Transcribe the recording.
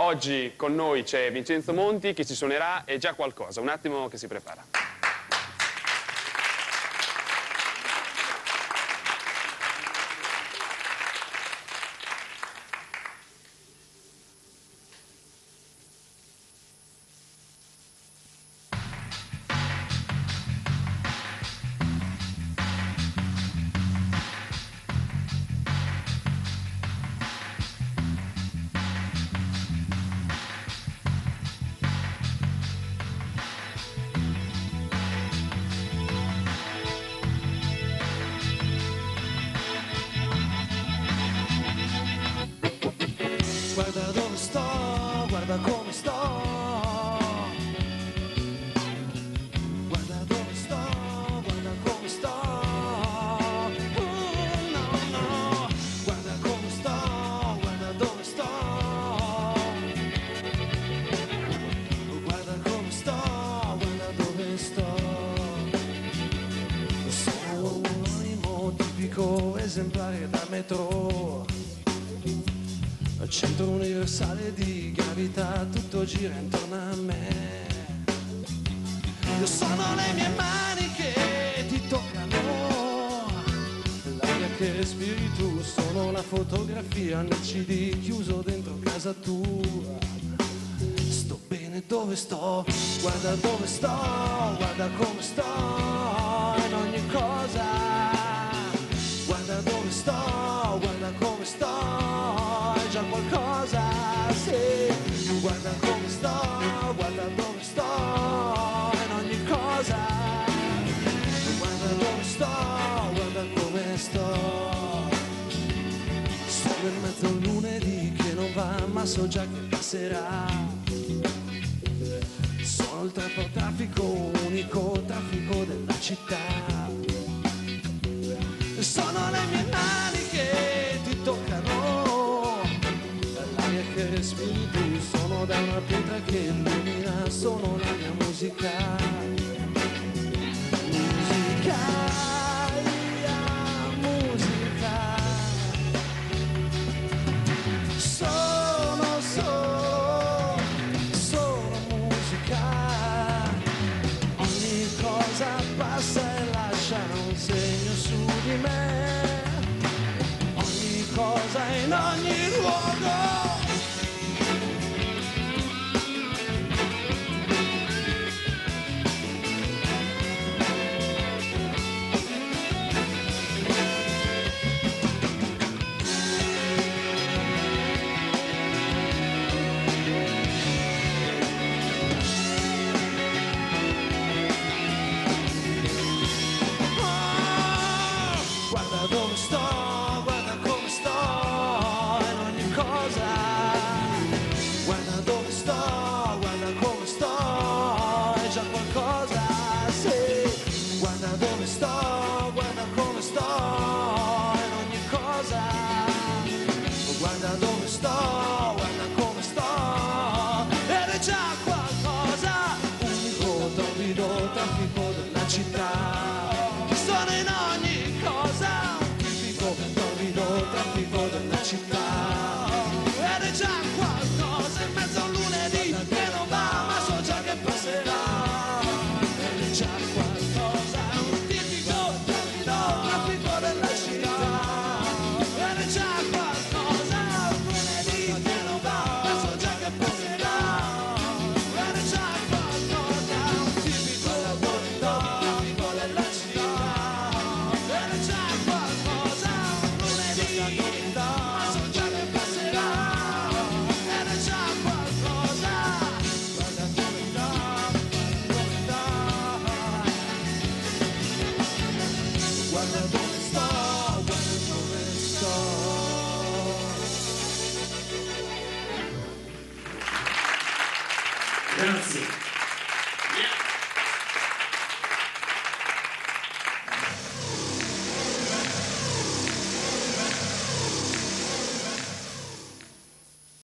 Oggi con noi c'è Vincenzo Monti che ci suonerà e già qualcosa, un attimo che si prepara. Guarda dove sto, guarda come sto. Guarda dove sto, guarda come sto. Uh, no, no. Guarda come sto, guarda dove sto. Guarda come sto, guarda dove sto. Sono un animo tipico esemplare da metro. Centro universale di gravità, tutto gira intorno a me. Io sono le mie mani che ti toccano, l'aria che respiri tu, sono la fotografia nel CD chiuso dentro casa tua. Sto bene dove sto, guarda dove sto, guarda come sto, in ogni cosa. In mezzo un lunedì che non va, ma so già che passerà. Sono il traffico, unico traffico della città. Sono le mie mani che ti toccano, l'aria che respiri tu, sono da una pietra che illumina, sono la mia musica. Musica, della città. Ed Merci.